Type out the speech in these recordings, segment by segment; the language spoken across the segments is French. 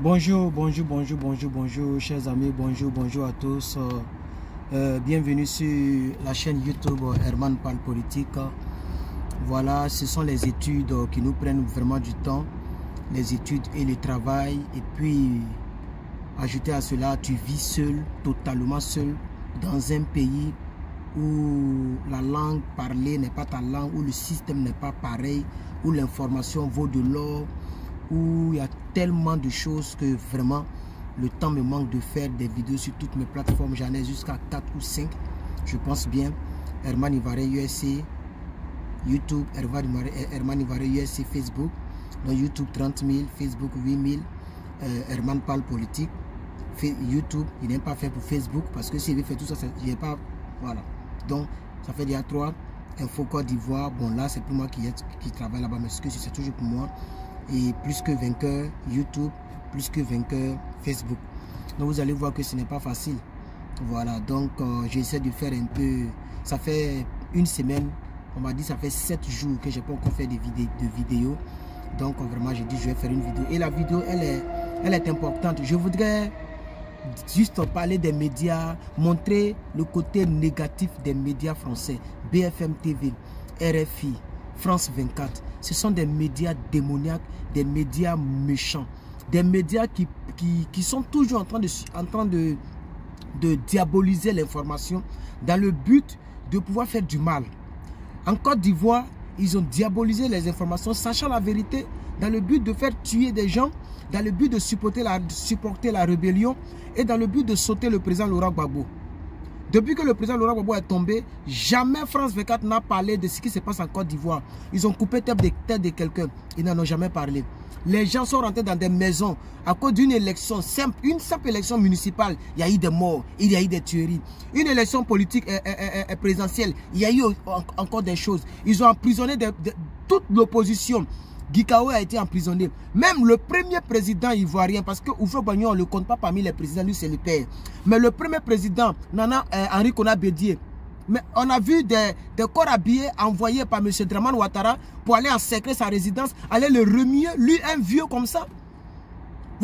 Bonjour, bonjour, bonjour, bonjour, bonjour, chers amis, bonjour, bonjour à tous. Euh, bienvenue sur la chaîne YouTube Herman Parle Politique. Voilà, ce sont les études qui nous prennent vraiment du temps, les études et le travail. Et puis, ajouter à cela, tu vis seul, totalement seul, dans un pays où la langue parlée n'est pas ta langue, où le système n'est pas pareil, où l'information vaut de l'or, où il y a tellement de choses que vraiment le temps me manque de faire des vidéos sur toutes mes plateformes. J'en ai jusqu'à 4 ou 5, je pense bien. Herman Ivaré USA, YouTube, Herman Ivaré USA, Facebook. Donc YouTube 30 000, Facebook 8 000, euh, Herman parle politique. YouTube, il n'est pas fait pour Facebook parce que s'il veut faire tout ça, il n'est pas. Voilà. Donc, ça fait déjà 3. Info Côte d'Ivoire, bon là c'est pour moi qui, qui travaille là-bas, mais c'est toujours pour moi et plus que vainqueur YouTube, plus que vainqueur Facebook. Donc vous allez voir que ce n'est pas facile. Voilà, donc euh, j'essaie de faire un peu, ça fait une semaine, on m'a dit ça fait sept jours que j'ai pas encore fait de, de vidéos. Donc vraiment j'ai dit je vais faire une vidéo. Et la vidéo elle est, elle est importante. Je voudrais juste parler des médias, montrer le côté négatif des médias français, BFM TV, RFI, France 24. Ce sont des médias démoniaques, des médias méchants, des médias qui, sont toujours en train de diaboliser l'information dans le but de pouvoir faire du mal. En Côte d'Ivoire, ils ont diabolisé les informations, sachant la vérité, dans le but de faire tuer des gens, dans le but de supporter la, supporter la rébellion et dans le but de sauter le président Laurent Gbagbo. Depuis que le président Laurent Gbagbo est tombé, jamais France 24 n'a parlé de ce qui se passe en Côte d'Ivoire. Ils ont coupé tête de, tête de quelqu'un. Ils n'en ont jamais parlé. Les gens sont rentrés dans des maisons à cause d'une élection simple, une simple élection municipale. Il y a eu des morts, il y a eu des tueries. Une élection politique et, présidentielle, il y a eu encore des choses. Ils ont emprisonné toute l'opposition. Gikao a été emprisonné. Même le premier président ivoirien, parce que Oufo Bagnon, on ne le compte pas parmi les présidents, lui c'est le père. Mais le premier président, Nana euh, Henri Bédier, on a vu des, corps habillés envoyés par M. Draman Ouattara pour aller encercler sa résidence, aller le remuer, lui un vieux comme ça.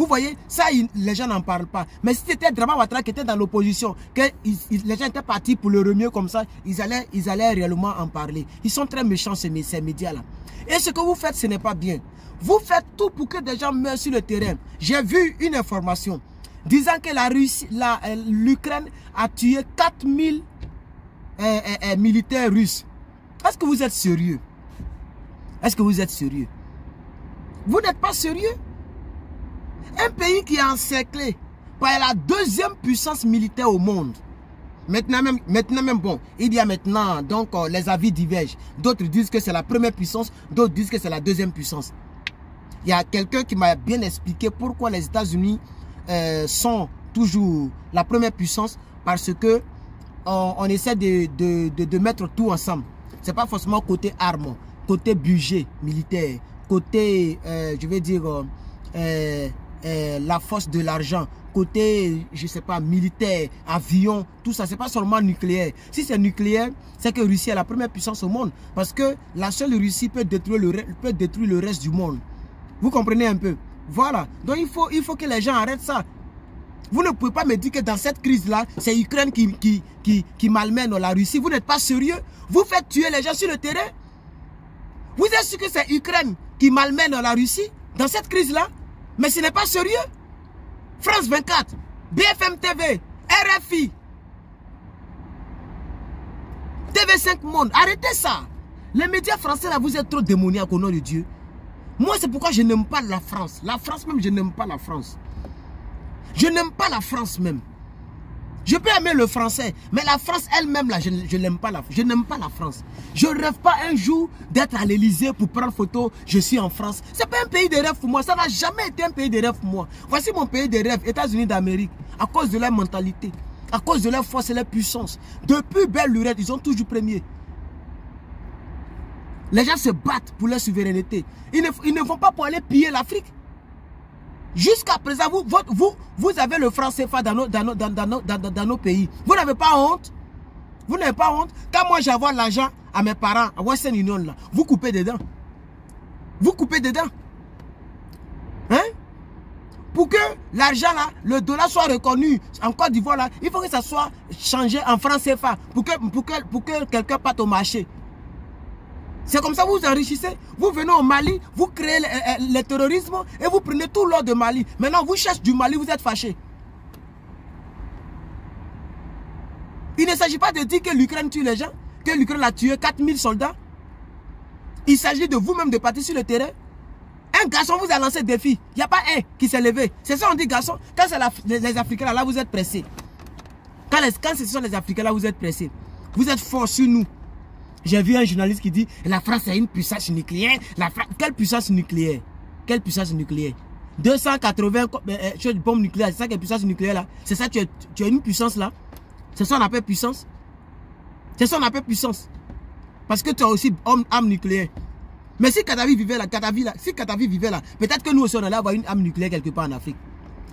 Vous voyez, ça, les gens n'en parlent pas. Mais si c'était Draman Ouattara qui était dans l'opposition, que les gens étaient partis pour le remuer comme ça, ils allaient, ils allaient réellement en parler. Ils sont très méchants, ces, ces médias-là. Et ce que vous faites, ce n'est pas bien. Vous faites tout pour que des gens meurent sur le terrain. J'ai vu une information disant que la Russie, euh, l'Ukraine a tué 4000 euh, euh, militaires russes. Est-ce que vous êtes sérieux? Est-ce que vous êtes sérieux? Vous n'êtes pas sérieux? Un pays qui est encerclé par la deuxième puissance militaire au monde. Maintenant même, maintenant même, bon, il y a maintenant, donc euh, les avis divergent. D'autres disent que c'est la première puissance, d'autres disent que c'est la deuxième puissance. Il y a quelqu'un qui m'a bien expliqué pourquoi les États-Unis euh, sont toujours la première puissance, parce que on, essaie de, de, de, mettre tout ensemble. C'est pas forcément côté armes, côté budget militaire, côté, euh, je vais dire, la force de l'argent, côté, je sais pas, militaire, avion, tout ça, c'est pas seulement nucléaire. Si c'est nucléaire, c'est que Russie est la première puissance au monde. Parce que la seule Russie peut détruire le, reste du monde. Vous comprenez un peu? Voilà. Donc il faut, que les gens arrêtent ça. Vous ne pouvez pas me dire que dans cette crise-là, c'est Ukraine qui, qui, qui, qui malmène la Russie. Vous n'êtes pas sérieux? Vous faites tuer les gens sur le terrain? Vous êtes sûr que c'est Ukraine qui malmène la Russie dans cette crise-là? Mais ce n'est pas sérieux France 24, BFM TV, RFI, TV5 Monde. Arrêtez ça. Les médias français, là, vous êtes trop démoniaques au nom de Dieu. Moi, c'est pourquoi je n'aime pas la France. La France même, je n'aime pas la France. Je n'aime pas la France même. Je peux aimer le français, mais la France elle-même, là, je, n'aime pas la Je n'aime pas la France. Je ne rêve pas un jour d'être à l'Elysée pour prendre photo. Je suis en France. Ce n'est pas un pays de rêve pour moi. Ça n'a jamais été un pays de rêve pour moi. Voici mon pays de rêve, États-Unis d'Amérique. À cause de leur mentalité, à cause de leur force et leur puissance. Depuis belle lurette, ils ont toujours premier. Les gens se battent pour leur souveraineté. Ils ne, ils ne vont pas pour aller piller l'Afrique. Jusqu'à présent, vous, vous, vous avez le franc CFA dans nos, dans dans, nos, dans, nos pays. Vous n'avez pas honte? Vous n'avez pas honte? Quand moi j'envoie l'argent à mes parents, à Western Union, là, vous coupez dedans. Vous coupez dedans. Hein? Pour que l'argent là, le dollar soit reconnu en Côte d'Ivoire là, il faut que ça soit changé en francs CFA pour que, pour que, pour que quelqu'un parte au marché. C'est comme ça que vous enrichissez. Vous venez au Mali, vous créez le, le terrorisme et vous prenez tout l'or de Mali. Maintenant, vous cherchez du Mali, vous êtes fâché. Il ne s'agit pas de dire que l'Ukraine tue les gens, que l'Ukraine a tué 4000 soldats. Il s'agit de vous-même de partir sur le terrain. Un garçon vous a lancé défi. Il n'y a pas un qui s'est levé. C'est ça on dit garçon. Quand c'est les, Africains là, vous êtes pressés. Quand, quand ce sont les Africains là, vous êtes pressés. Vous êtes forts sur nous. J'ai vu un journaliste qui dit la France a une puissance nucléaire. La Quelle puissance nucléaire? Quelle puissance nucléaire? 280 euh, euh bombes nucléaires, c'est ça qui est puissance nucléaire là? C'est ça, tu as, tu as une puissance là? C'est ça qu'on appelle puissance? C'est ça qu'on appelle puissance? Parce que tu as aussi âme nucléaire. Mais si Kadhafi vivait là, là, si Kadhafi vivait là, peut-être que nous aussi on allait avoir une âme nucléaire quelque part en Afrique.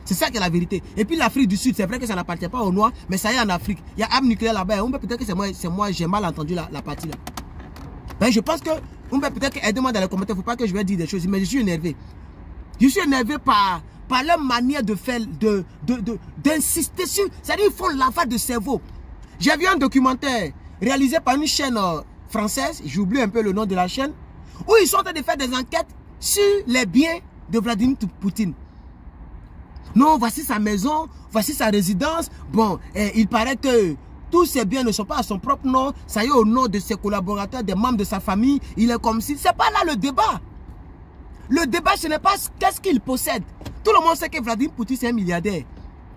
C'est ça qui est la vérité. Et puis l'Afrique du Sud, c'est vrai que ça n'appartient pas aux Noirs, mais ça y est en Afrique. Il y a âme nucléaire là-bas. Peut-être que c'est moi, moi j'ai mal entendu la, partie là. Ben, je pense que, peut-être aidez-moi dans les commentaires, faut pas que je vais dire des choses, mais je suis énervé. Je suis énervé par, par leur manière de faire, d'insister de, sur, c'est-à-dire ils font lavage de cerveau. J'ai vu un documentaire réalisé par une chaîne euh, française, j'oublie un peu le nom de la chaîne, où ils sont en train de faire des enquêtes sur les biens de Vladimir Poutine. Non, voici sa maison, voici sa résidence. Bon, eh, il paraît que tous ces biens ne sont pas à son propre nom, ça y est au nom de ses collaborateurs, des membres de sa famille. Il est comme si... C'est pas là le débat. Le débat, ce n'est pas qu'est-ce qu'il possède. Tout le monde sait que Vladimir Poutine, c'est un milliardaire.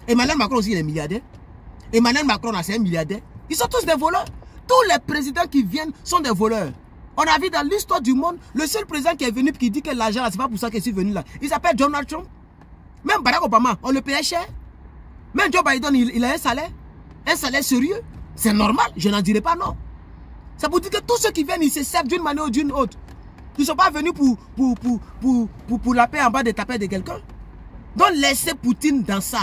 Emmanuel Macron aussi, il est milliardaire. Emmanuel Macron, c'est un milliardaire. Ils sont tous des voleurs. Tous les présidents qui viennent sont des voleurs. On a vu dans l'histoire du monde, le seul président qui est venu qui dit que l'argent, c'est pas pour ça qu'il est venu là. Il s'appelle Donald Trump. Même Barack Obama, on le payait cher. Même Joe Biden, il, a un salaire. Un salaire sérieux. C'est normal, je n'en dirai pas non. Ça pour dire que tous ceux qui viennent, ils se servent d'une manière ou d'une autre. Ils ne sont pas venus pour, pour, pour, pour, pour la paix en bas des tapettes de quelqu'un. Donc laissez Poutine dans ça.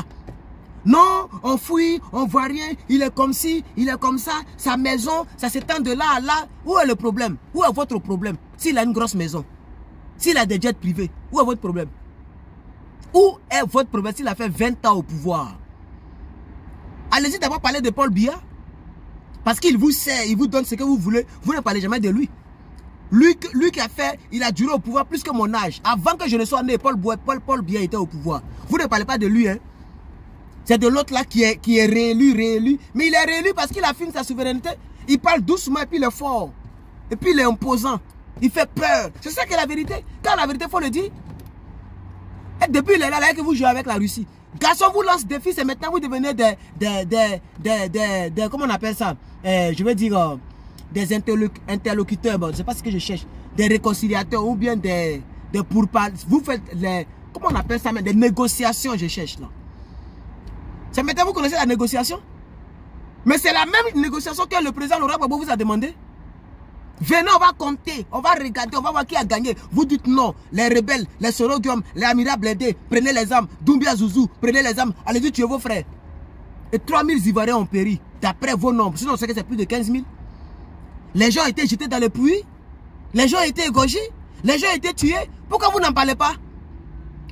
Non, on fouille, on voit rien, il est comme ci, il est comme ça, sa maison, ça s'étend de là à là. Où est le problème? Où est votre problème? S'il a une grosse maison, s'il a des jets privés, où est votre problème? Où est votre problème s'il a fait 20 ans au pouvoir Allez-y d'abord parler de Paul Biya. Parce qu'il vous sait, il vous donne ce que vous voulez. Vous ne parlez jamais de lui. Lui, lui qui a fait, il a duré au pouvoir plus que mon âge. Avant que je ne sois né, Paul, Paul, Paul Biya était au pouvoir. Vous ne parlez pas de lui, hein. C'est de l'autre là qui est, qui est réélu, réélu. Mais il est réélu parce qu'il a fini sa souveraineté. Il parle doucement et puis il est fort. Et puis il est imposant. Il fait peur. C'est ça qui est la vérité. Quand la vérité, il faut le dire. Depuis il là, là que vous jouez avec la Russie. Garçon vous lance des fils et maintenant vous devenez des, des, des, des, des, comment on appelle ça? Euh, Je veux dire, euh, des interlocuteurs, bon, je ne sais pas ce que je cherche, des réconciliateurs ou bien des, des pourparlers. Vous faites les, comment on appelle ça, des négociations, je cherche là. C'est maintenant vous connaissez la négociation? Mais c'est la même négociation que le président Laurent Gbagbo vous a demandé? Venez, on va compter, on va regarder, on va voir qui a gagné. Vous dites non, les rebelles, les Sorogium, les Amira Blédé, prenez les armes. Doumbia Zouzou, prenez les armes. Allez-y tuer vos frères. Et 3000 Ivoiriens ont péri, d'après vos nombres. Sinon, on sait que c'est plus de 15 000. Les gens ont été jetés dans le puits. Les gens ont été égorgés. Les gens ont été tués. Pourquoi vous n'en parlez pas?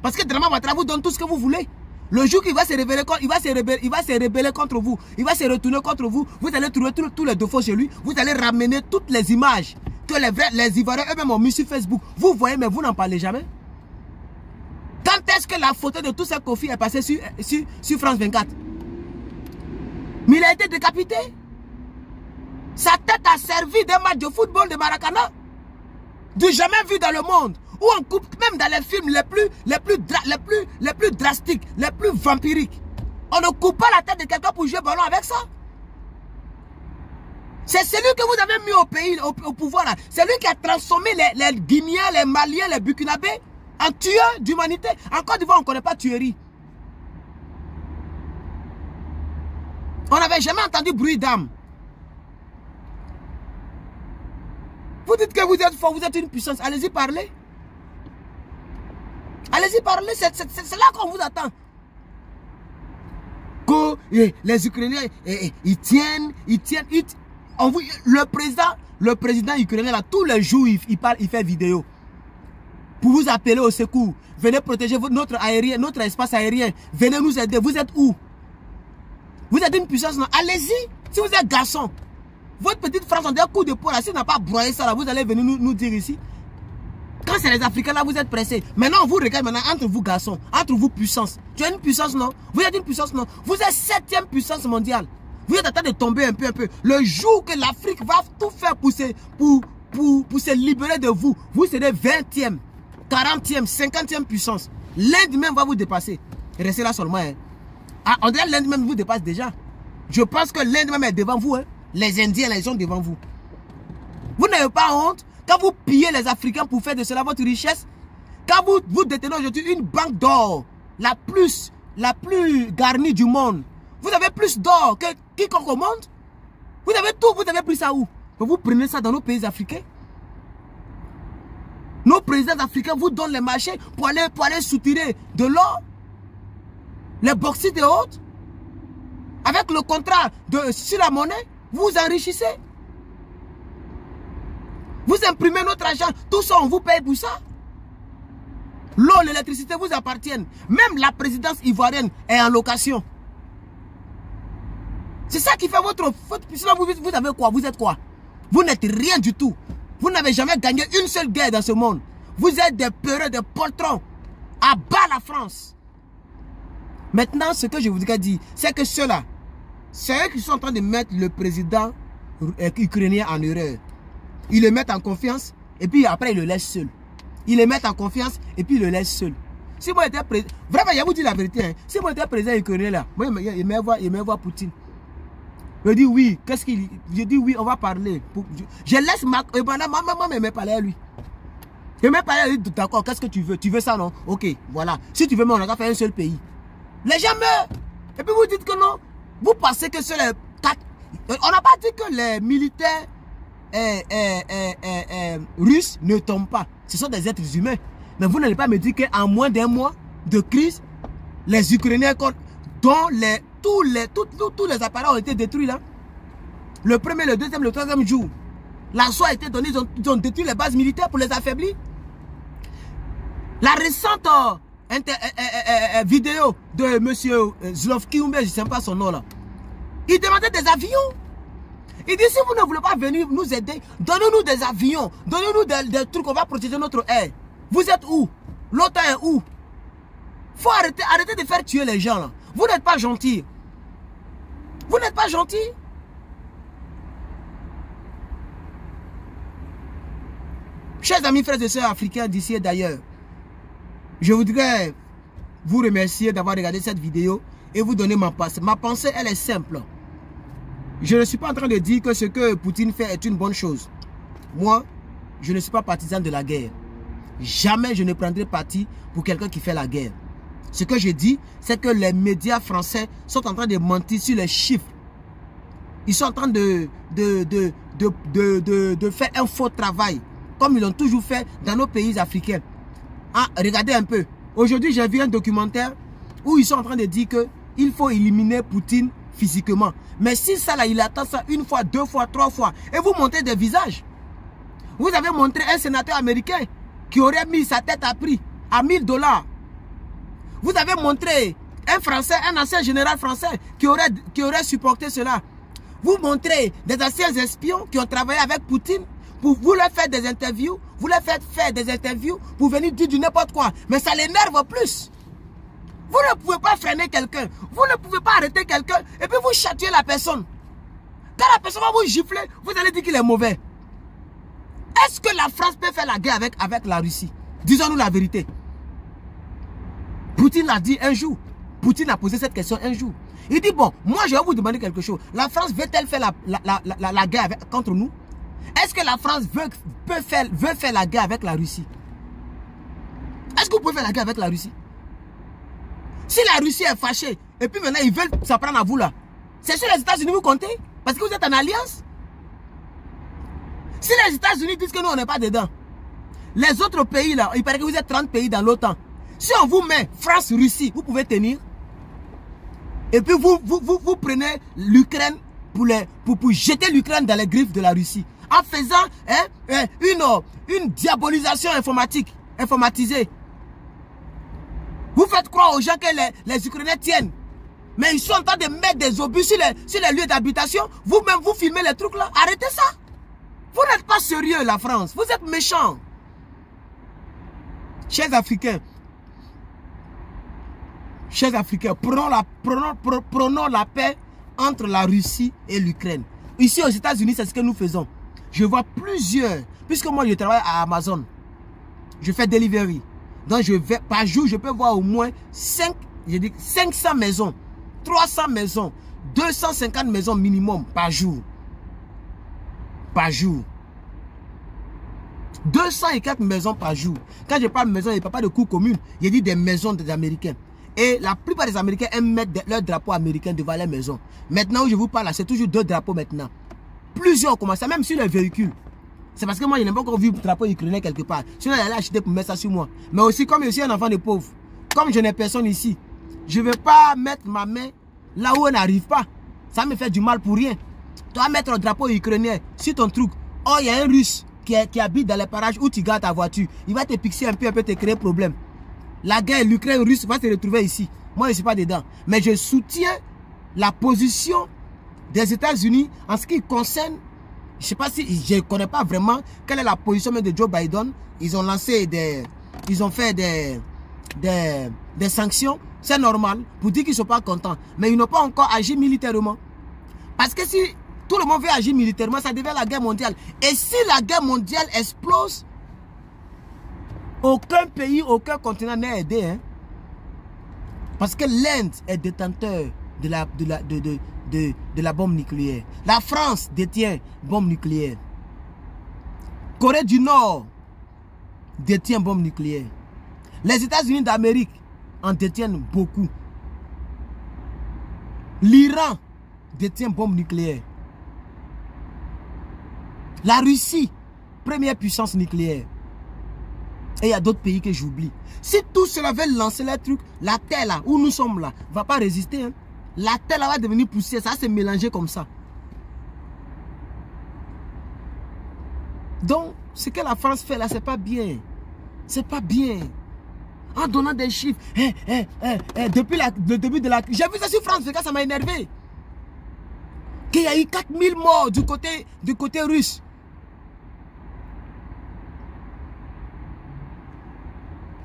Parce que Drama Ouattara vous donne tout ce que vous voulez. Le jour qu'il va se révéler, il va se il va se contre vous, il va se retourner contre vous, vous allez trouver tous les défauts chez lui, vous allez ramener toutes les images que les, vrais, les Ivoiriens eux-mêmes ont mis sur Facebook. Vous voyez, mais vous n'en parlez jamais. Quand est-ce que la photo de tous ces conflits est passée sur, sur, France 24 Mais il a été décapité. Sa tête a servi d'un match de football de Maracana. Du jamais vu dans le monde. Ou on coupe même dans les films les plus, les plus, les plus, les plus drastiques, les plus vampiriques. On ne coupe pas la tête de quelqu'un pour jouer ballon avec ça. C'est celui que vous avez mis au pays, au, pouvoir là. C'est lui qui a transformé les, les, Guinéens, les Maliens, les Burkinabés en tueurs d'humanité. En Côte d'Ivoire, on ne connaît pas tuerie. On n'avait jamais entendu bruit d'âme. Vous dites que vous êtes fort, vous êtes une puissance. Allez-y parler. Allez-y parler, c'est là qu'on vous attend. Que eh, les Ukrainiens, eh, eh, ils tiennent, ils tiennent, le président, président ukrainien là, tous les jours, il, parle, il fait vidéo. pour vous appeler au secours. Venez protéger notre, aérien, notre espace aérien. Venez nous aider. Vous êtes où? Vous êtes une puissance, Allez-y. Si vous êtes garçon, votre petite France, on dit un coup de poing. Si on n'a pas broyé ça là, vous allez venir nous dire ici. Quand c'est les Africains là, vous êtes pressés. Maintenant, vous regarde maintenant entre vous garçons, entre vous puissance. Tu as une puissance, non? Vous êtes une puissance, non? Vous êtes septième puissance mondiale. Vous êtes en train de tomber un peu, un peu. Le jour que l'Afrique va tout faire pour se, pour, pour, pour se libérer de vous, vous serez 20e, 40e, 50e puissance. L'Inde même va vous dépasser. Restez là seulement. Hein. Ah, on dirait l'Inde même vous dépasse déjà. Je pense que l'Inde même est devant vous. Hein. Les Indiens, ils sont devant vous. Vous n'avez pas honte? Quand vous pillez les Africains pour faire de cela votre richesse. Quand vous, détenez aujourd'hui une banque d'or, la plus, la plus garnie du monde. Vous avez plus d'or que quiconque au monde. Vous avez tout, vous avez pris ça où? Vous prenez ça dans nos pays africains. Nos présidents africains vous donnent les marchés pour aller, pour soutirer de l'or. Les bauxites et autres. Avec le contrat de, sur la monnaie, vous enrichissez. Vous imprimez notre argent, tout ça on vous paye pour ça. L'eau, l'électricité vous appartiennent. Même la présidence ivoirienne est en location. C'est ça qui fait votre faute. Vous, vous avez quoi? Vous êtes quoi? Vous n'êtes rien du tout. Vous n'avez jamais gagné une seule guerre dans ce monde. Vous êtes des peureux, des poltrons. À bas la France. Maintenant, ce que je voudrais dire, c'est que ceux-là, c'est eux qui sont en train de mettre le président ukrainien en erreur. Ils le mettent en confiance et puis après ils le laissent seul. Ils le mettent en confiance et puis ils le laissent seul. Si moi j'étais président, vraiment, je vous dis la vérité, hein. si moi j'étais président ukrainien là, moi il me voit Poutine. Je dis oui, qu'est-ce qu'il Je dis oui, on va parler. Je laisse ma. Ma maman me parler à lui. Je me parler à lui, d'accord, qu'est-ce que tu veux? Tu veux ça, non? Ok, voilà. Si tu veux, on a fait un seul pays. Les gens meurent. Et puis vous dites que non. Vous pensez que c'est les. On n'a pas dit que les militaires eh, eh, eh, russes ne tombent pas. Ce sont des êtres humains. Mais vous n'allez pas me dire qu'en moins d'un mois de crise, les Ukrainiens, dont les, tous, les, tous, appareils ont été détruits là. Le premier, le deuxième, le troisième jour, l'assaut a été donné, ils ont, détruit les bases militaires pour les affaiblir. La récente euh, euh, euh, vidéo de M. Zlovki, je ne sais pas son nom là, il demandait des avions. Il dit, si vous ne voulez pas venir nous aider, donnez-nous des avions, donnez-nous des, trucs, on va protéger notre air. Vous êtes où? L'OTAN est où? Faut arrêter, arrêter de faire tuer les gens là. Vous n'êtes pas gentil. Vous n'êtes pas gentil. Chers amis, frères et sœurs africains d'ici et d'ailleurs, je voudrais vous remercier d'avoir regardé cette vidéo et vous donner ma pensée. Ma pensée, elle est simple. Je ne suis pas en train de dire que ce que Poutine fait est une bonne chose. Moi, je ne suis pas partisan de la guerre. Jamais je ne prendrai parti pour quelqu'un qui fait la guerre. Ce que je dis, c'est que les médias français sont en train de mentir sur les chiffres. Ils sont en train de, de, de, de, faire un faux travail, comme ils l'ont toujours fait dans nos pays africains. Ah, regardez un peu. Aujourd'hui, j'ai vu un documentaire où ils sont en train de dire qu'il faut éliminer Poutine physiquement. Mais si ça là, il attend ça une fois, deux fois, trois fois, et vous montrez des visages. Vous avez montré un sénateur américain qui aurait mis sa tête à prix à 1000 dollars. Vous avez montré un Français, un ancien général français qui aurait, qui aurait supporté cela. Vous montrez des anciens espions qui ont travaillé avec Poutine pour vous leur faire des interviews, vous leur faites faire des interviews pour venir dire du n'importe quoi. Mais ça l'énerve plus. Vous ne pouvez pas freiner quelqu'un. Vous ne pouvez pas arrêter quelqu'un et puis vous châtiez la personne. Quand la personne va vous gifler, vous allez dire qu'il est mauvais. Est-ce que la France peut faire la guerre avec, avec la Russie? Disons-nous la vérité. Poutine l'a dit un jour. Poutine a posé cette question un jour. Il dit, bon, moi je vais vous demander quelque chose. La France veut-elle faire la, guerre contre nous? Est-ce que la France peut faire, veut faire la guerre avec la Russie? Est-ce que vous pouvez faire la guerre avec la Russie? Si la Russie est fâchée, et puis maintenant ils veulent s'en prendre à vous là, c'est sur les États-Unis vous comptez? Parce que vous êtes en alliance? Si les États-Unis disent que nous on n'est pas dedans, les autres pays là, il paraît que vous êtes 30 pays dans l'OTAN. Si on vous met France-Russie, vous pouvez tenir. Et puis vous, vous, vous, prenez l'Ukraine pour, pour, pour jeter l'Ukraine dans les griffes de la Russie. En faisant hein, hein une, une diabolisation informatique. informatisé. Vous faites croire aux gens que les, Ukrainiens tiennent. Mais ils sont en train de mettre des obus sur les, sur les lieux d'habitation. Vous-même, vous filmez les trucs là. Arrêtez ça. Vous n'êtes pas sérieux, la France. Vous êtes méchants. Chers Africains, chers Africains, prenons la, prenons, prenons la paix entre la Russie et l'Ukraine. Ici aux États-Unis, c'est ce que nous faisons. Je vois plusieurs, puisque moi je travaille à Amazon, je fais delivery. Donc je vais, par jour, je peux voir au moins 5, je dis 500 maisons, 300 maisons, 250 maisons minimum par jour. Par jour. 200 et quelques maisons par jour. Quand je parle de maison, il ne parle pas de cours communes. Il dit des maisons des Américains. Et la plupart des Américains aiment mettre leur drapeau américain devant les maisons. Maintenant où je vous parle, c'est toujours deux drapeaux maintenant. Plusieurs ont commencé, même sur les véhicules. C'est parce que moi, je n'ai pas encore vu le drapeau ukrainien quelque part. Sinon, j'allais acheter pour mettre ça sur moi. Mais aussi, comme je suis un enfant de pauvre, comme je n'ai personne ici, je ne vais pas mettre ma main là où elle n'arrive pas. Ça me fait du mal pour rien. Tu vas mettre le drapeau ukrainien sur ton truc. Oh, il y a un russe qui, qui, habite dans les parages où tu gardes ta voiture. Il va te pixer un peu, un peu, te créer problème. La guerre, l'Ukraine russe va se retrouver ici. Moi, je ne suis pas dedans. Mais je soutiens la position des États-Unis en ce qui concerne je ne sais pas si, je connais pas vraiment quelle est la position de Joe Biden. Ils ont lancé des, ils ont fait des, des, des sanctions. C'est normal pour dire qu'ils ne sont pas contents. Mais ils n'ont pas encore agi militairement. Parce que si tout le monde veut agir militairement, ça devient la guerre mondiale. Et si la guerre mondiale explose, aucun pays, aucun continent n'est aidé. Hein. Parce que l'Inde est détenteur de la, de la, de, de, la bombe nucléaire. La France détient bombe nucléaire. Corée du Nord détient bombe nucléaire. Les États-Unis d'Amérique en détiennent beaucoup. L'Iran détient bombe nucléaire. La Russie, première puissance nucléaire. Et il y a d'autres pays que j'oublie. Si tout cela veut lancer les trucs, la terre là, où nous sommes là, va pas résister. Hein. La terre va devenir poussière, ça va se mélanger comme ça. Donc, ce que la France fait là, c'est pas bien. C'est pas bien. En donnant des chiffres. Eh, eh, depuis le début de la crise. J'ai vu ça sur France, ça m'a énervé. Qu'il y a eu 4000 morts du côté russe.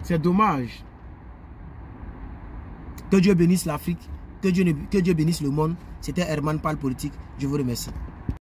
C'est dommage. Que Dieu bénisse l'Afrique. Que Dieu, que Dieu bénisse le monde. C'était Herman Pal Politique. Je vous remercie.